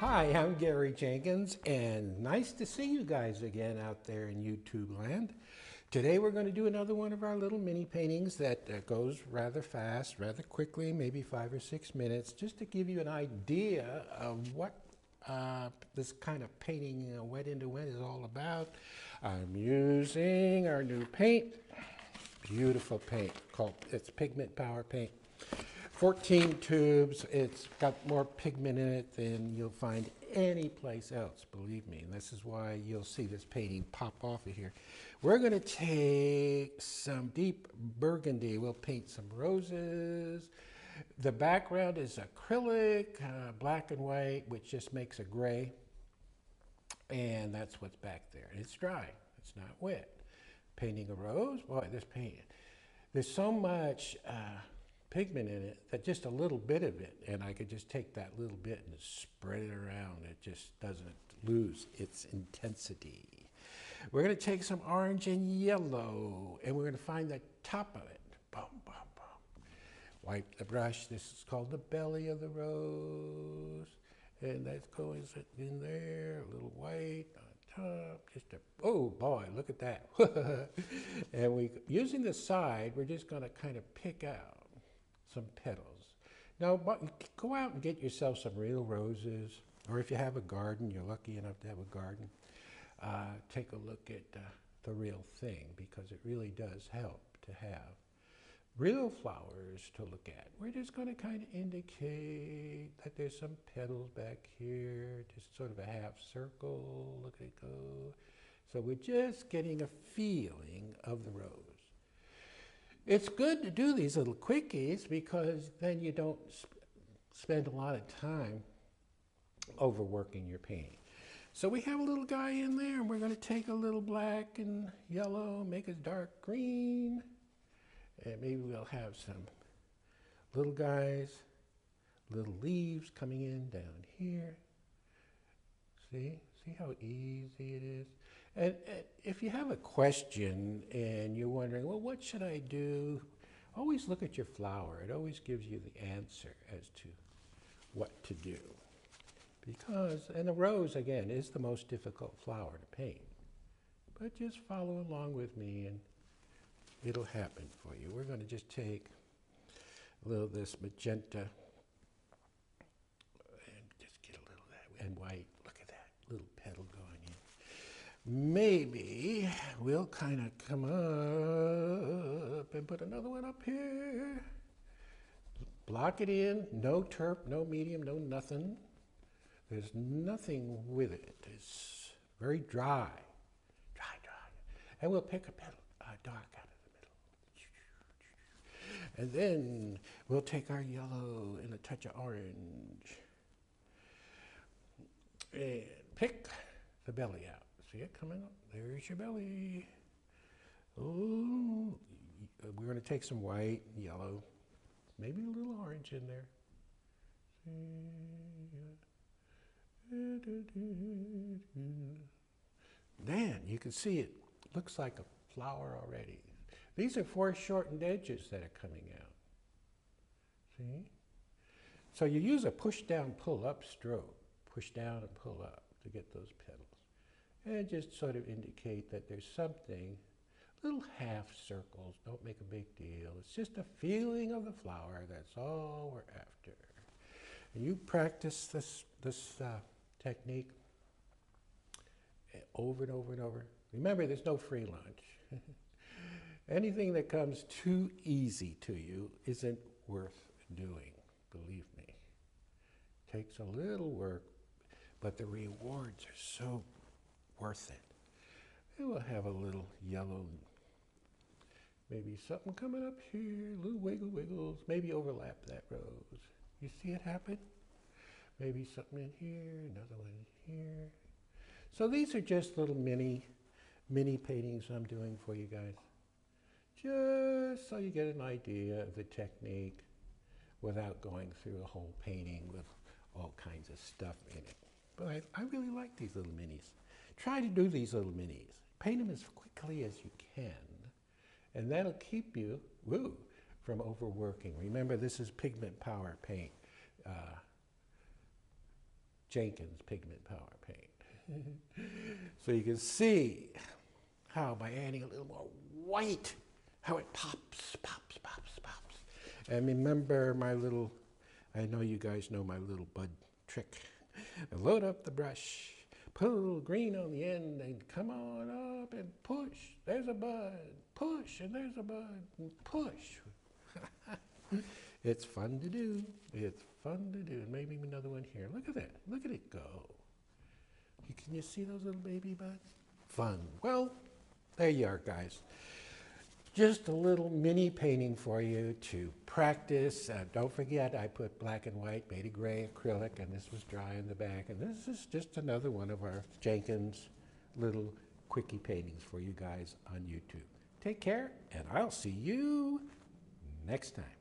Hi, I'm Gary Jenkins, and nice to see you guys again out there in YouTube land. Today we're going to do another one of our little mini paintings that uh, goes rather fast, rather quickly, maybe five or six minutes, just to give you an idea of what uh, this kind of painting wet into wet is all about. I'm using our new paint, beautiful paint called, it's Pigment Power Paint. 14 tubes. It's got more pigment in it than you'll find any place else, believe me. And this is why you'll see this painting pop off of here. We're going to take some deep burgundy. We'll paint some roses. The background is acrylic, uh, black and white, which just makes a gray. And that's what's back there. And it's dry. It's not wet. Painting a rose, boy, this painting. There's so much uh, pigment in it that just a little bit of it, and I could just take that little bit and spread it around. It just doesn't lose its intensity. We're going to take some orange and yellow, and we're going to find the top of it. Boom, boom, boom. Wipe the brush. This is called the belly of the rose. And that goes in there, a little white on top, just a, oh boy, look at that. and we, using the side, we're just going to kind of pick out some petals. Now, go out and get yourself some real roses, or if you have a garden, you're lucky enough to have a garden, uh, take a look at uh, the real thing because it really does help to have real flowers to look at. We're just going to kind of indicate that there's some petals back here, just sort of a half circle, look at it go. So we're just getting a feeling of the rose. It's good to do these little quickies because then you don't sp spend a lot of time overworking your painting. So we have a little guy in there and we're going to take a little black and yellow, make it dark green, and maybe we'll have some little guys, little leaves coming in down here. See? See how easy it is? And, and, if you have a question and you're wondering, well, what should I do? Always look at your flower. It always gives you the answer as to what to do. Because, and a rose, again, is the most difficult flower to paint. But just follow along with me and it'll happen for you. We're going to just take a little of this magenta and just get a little of that, and white. Look at that little petal going maybe we'll kind of come up and put another one up here. Block it in, no terp, no medium, no nothing. There's nothing with it. It's very dry, dry, dry. And we'll pick a petal, uh, dark out of the middle. And then we'll take our yellow and a touch of orange and pick the belly out. See it coming up? There's your belly. Oh, we're going to take some white, yellow, maybe a little orange in there. Man, you can see it looks like a flower already. These are foreshortened edges that are coming out. See? So you use a push down, pull up stroke. Push down and pull up to get those petals and just sort of indicate that there's something, little half circles, don't make a big deal. It's just a feeling of the flower, that's all we're after. And you practice this, this uh, technique over and over and over. Remember, there's no free lunch. Anything that comes too easy to you isn't worth doing, believe me. Takes a little work, but the rewards are so worth it. And we'll have a little yellow, maybe something coming up here, little wiggle wiggles, maybe overlap that rose. You see it happen? Maybe something in here, another one in here. So these are just little mini, mini paintings I'm doing for you guys. Just so you get an idea of the technique without going through a whole painting with all kinds of stuff in it. But I, I really like these little minis. Try to do these little minis. Paint them as quickly as you can, and that'll keep you, woo, from overworking. Remember, this is pigment power paint. Uh, Jenkins Pigment Power Paint. so you can see how by adding a little more white, how it pops, pops, pops, pops. And remember my little, I know you guys know my little bud trick. Load up the brush, pull green on the end and come on up and push. There's a bud. Push and there's a bud. Push. it's fun to do. It's fun to do. And maybe another one here. Look at that. Look at it go. You, can you see those little baby buds? Fun. Well, there you are, guys. Just a little mini painting for you to practice. Uh, don't forget, I put black and white, made a gray acrylic, and this was dry in the back. And this is just another one of our Jenkins little quickie paintings for you guys on YouTube. Take care, and I'll see you next time.